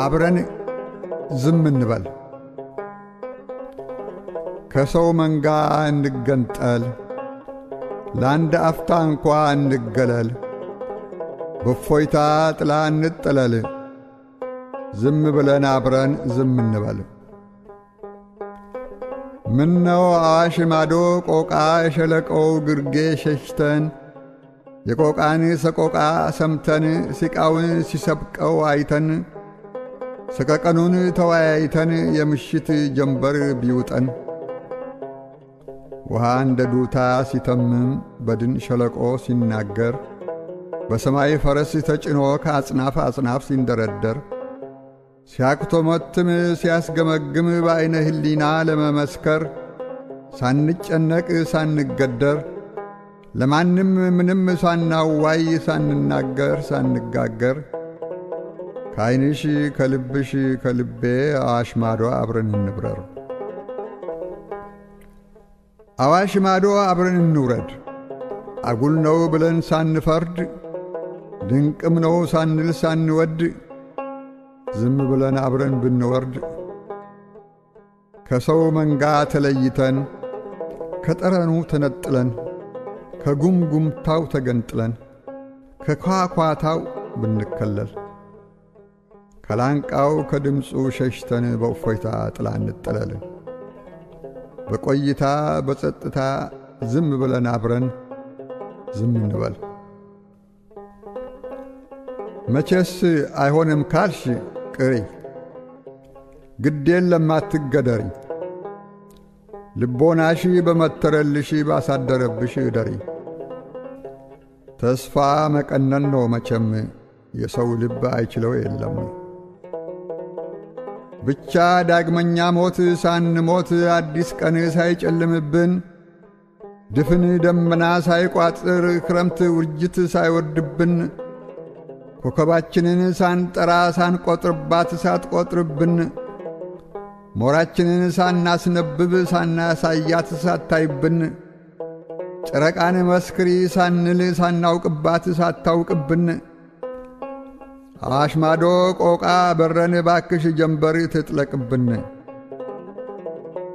አብረን ዝም እንበል። ከሰው መንጋ እንገንጠል፣ ለአንድ አፍታ እንኳ እንገለል፣ በእፎይታ ጥላ እንጠለል። ዝም ብለን አብረን ዝም እንበል። ምነው አዋሽ ማዶ ቆቃ የሸለቆው ግርጌ ሸሽተን የቆቃን ሰቆቃ ሰምተን ሲቃውን ሲሰብቀው አይተን ሰቀቀኑን ተወያይተን የምሽት ጀንበር ቢውጠን። ውሃ እንደ ዱታ ሲተምም በድን ሸለቆ ሲናገር በሰማይ ፈረስ ተጭኖ ከአጽናፍ አጽናፍ ሲንደረደር ሲያክቶመትም ሲያስገመግም በዐይነ ሕሊና ለመመስከር ሳንጨነቅ ሳንገደር ለማንም ምንም ሳናዋይ ሳንናገር ሳንጋገር ከዐይንሽ ከልብሽ ከልቤ አዋሽ ማዶ አብረን እንብረር። አዋሽ ማዶ አብረን እንውረድ። አጉል ነው ብለን ሳንፈርድ ድንቅም ነው ሳንል ሳንወድ ዝም ብለን አብረን ብንወርድ ከሰው መንጋ ተለይተን ከጠረኑ ተነጥለን ከጉምጉምታው ተገንጥለን ከኳኳታው ብንከለል ከላንቃው ከድምፁ ሸሽተን በእፎይታ ጥላ እንጠለል። በቆይታ በጸጥታ ዝም ብለን አብረን ዝም እንበል። መቼስ አይሆንም ካልሽ ቅሪ፣ ግዴን ለማትገደሪ ልቦናሽ በመተረልሽ ባሳደረብሽ እደሪ። ተስፋ መቀነን ነው መቼም የሰው ልብ አይችለው የለም። ብቻ ዳግመኛ ሞት ሳንሞት አዲስ ቀን ሳይጨልምብን ድፍን ደመና ሳይቋጥር ክረምት ውርጅት ሳይወርድብን ኮከባችንን ሳንጠራ ሳንቆጥርባት ሳትቆጥርብን ሞራችንን ሳናስነብብ ሳናሳያት ሳታይብን ጨረቃን መስክሪ ሳንል ሳናውቅባት ሳታውቅብን አዋሽ ማዶ ቆቃ በረን ባክሽ ጀንበር ትጥለቅብን።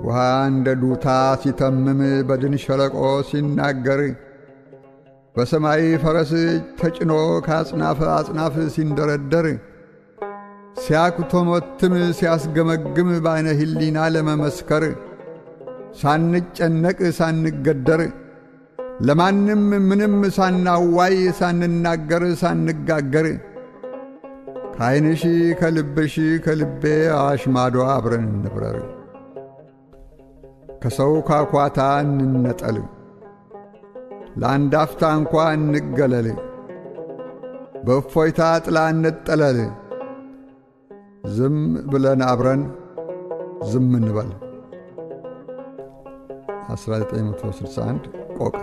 ውሃ እንደ ዱታ ሲተምም በድን ሸለቆ ሲናገር በሰማይ ፈረስ ተጭኖ ከአጽናፍ አጽናፍ ሲንደረደር ሲያኩቶመትም ሲያስገመግም በዐይነ ሕሊና ለመመስከር ሳንጨነቅ ሳንገደር ለማንም ምንም ሳናዋይ ሳንናገር ሳንጋገር ከዐይንሽ ከልብሽ ከልቤ አዋሽ ማዶ አብረን እንብረር። ከሰው ኳኳታ እንነጠል፣ ለአንድ አፍታ እንኳ እንገለል፣ በእፎይታ ጥላ እንጠለል። ዝም ብለን አብረን ዝም እንበል። 1961 ቆቃ